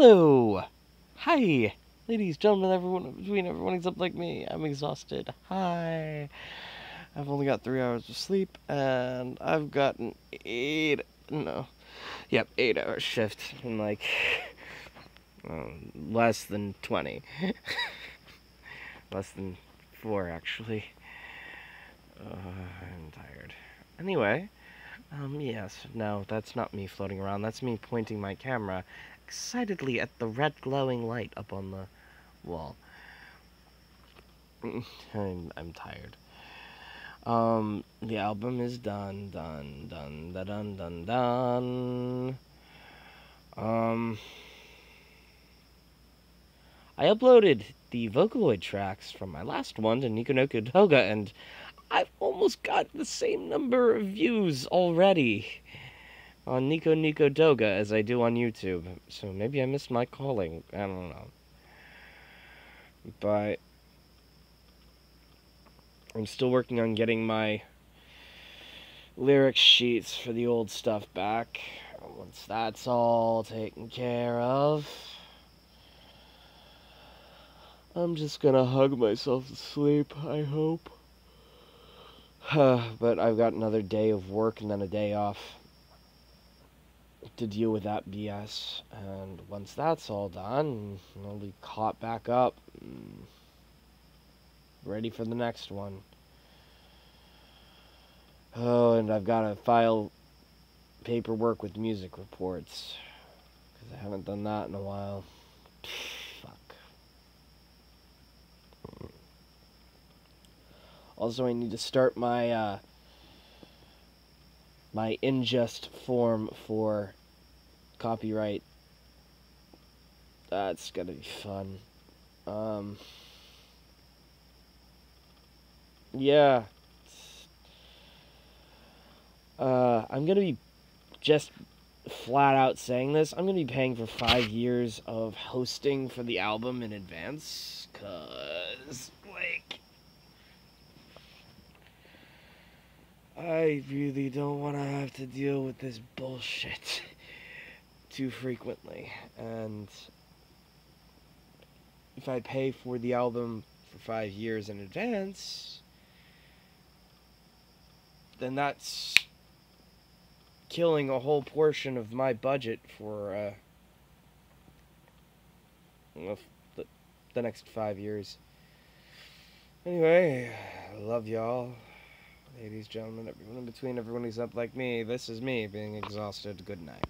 Hello! Hi! Ladies, gentlemen, everyone between everyone up like me. I'm exhausted. Hi! I've only got three hours of sleep, and I've got an eight, no, yep, eight hour shift in like um, less than 20. less than four, actually. Uh, I'm tired. Anyway, um, yes, no, that's not me floating around. That's me pointing my camera excitedly at the red glowing light up on the wall. I'm, I'm tired. Um, the album is done, done, done, done, done, done, done. Um, I uploaded the Vocaloid tracks from my last one to Nico Douga, and I've almost got the same number of views already on Nico Nico Douga as I do on YouTube. So maybe I missed my calling. I don't know. But I'm still working on getting my lyric sheets for the old stuff back. Once that's all taken care of, I'm just gonna hug myself to sleep, I hope. but I've got another day of work and then a day off to deal with that BS. And once that's all done, I'll be caught back up. Ready for the next one. Oh, and I've got to file paperwork with music reports. Because I haven't done that in a while. Fuck. Also, I need to start my uh, my ingest form for copyright. That's gonna be fun. Um, yeah. Uh, I'm gonna be just flat out saying this. I'm gonna be paying for five years of hosting for the album in advance, cause like I really don't want to have to deal with this bullshit too frequently. And if I pay for the album for five years in advance, then that's killing a whole portion of my budget for uh, the, next five years. Anyway, I love y'all. Ladies, gentlemen, everyone in between, everyone who's up like me, this is me being exhausted. Good night.